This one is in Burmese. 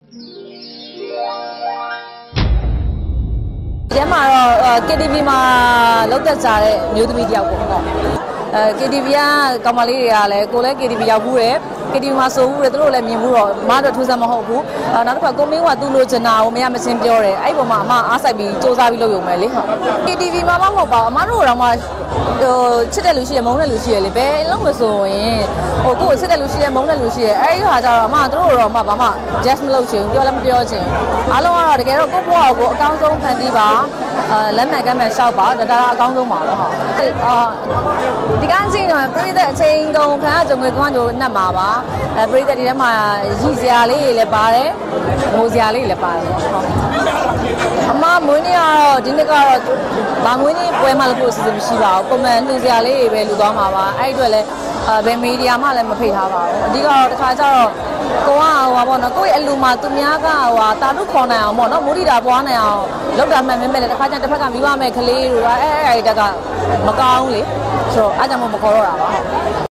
ဒီထဲမှာတော့ KTV မှာလောက်သက်ကြတဲ့မျိုးသမီးတယောက်ပေါ့ဟုတ်အဲ KTV ကကောင်မလေးတွေကလည်းကိုလည်း KTV ရောက်ဘူးတယ် KTV မှာဆိုဘူးတယ်သူတို့လည်းမြင်ဘူးတော့မတော့ထူးဆန်းမဟုတ်ဘူးအဲနောက်တစ်ခါကိုမင်းကသူ့လိုချင်တာကိုမရမချင်းပြောတယ်အဲ့ဒီပုံမှာအမအားဆိုင်ပြီးစူးစမ်းပြီးလုပ်ရုံပဲလေဟုတ် KTV မှာမဟုတ်ပါဘူးအမတို့တော့မှဟိုချစ်တဲ့လူရှိရမုန်းတဲ့လူရှိရလေဘယ်လုံးမဆိုရင်ဟိုကိုယ်ချစ်တဲ့လူရှိရမုန်းတဲ့လူရှိရအဲ့ဒီဟာကြတော့အမတို့တော့မှဘာမှ just မလုပ်ချင်ဘူးပြောလည်းမပြောချင်အားလုံးကတော့တကယ်တော့ကိုယ့်ဘဝကိုအကောင်းဆုံးဖန်တီးပါအဲ လက်မှန်ကမ်းမှန်လျှောက်ပါဒါဒါအကောင်းဆုံးပါတော့ဟုတ်အာဒီကနေ့တော့ပြည်သက်အချိန်ကုန်ခါကြုံငွေကွမ်းကြိုနှက်မှာပါအဲပြည်သက်ဒီထဲမှာရည်စရာလေးတွေလည်းပါတယ်ငိုစရာလေးတွေလည်းပါတယ်ဟုတ်အမမွေးနေ့ကတော့ဒီနေ့ကတော့ဗာမွေးနေ့ပွဲမှလို့ဖို့အစီအစဉ်မရှိပါဘူးပုံမှန်လှူစရာလေးတွေပဲလှူသွားမှာပါအဲ့ဒီအတွက်လည်းအဲဘယ်မီဒီယာမှလည်းမဖိတ်ထားပါဘူးအဓိကတော့တစ်ခါကျတော့ ကိုကဟိုပါပေါ့နော်ကိုယ့်ရဲ့အလူမှာသူများကဟိုတာတုခေါ်နိုင်အောင်ပေါ့နော်မူရီတာပွားနိုင်အောင်လောက်တာမှန်မဲမဲလေတစ်ခါကျတစ်ဖက်ကမိဘမဲ့ကလေးတွေကအဲအဲအဲ့တက်ကမကောင်းလေဆိုတော့အားကြောင့်မခေါ်တော့တာပါဟုတ်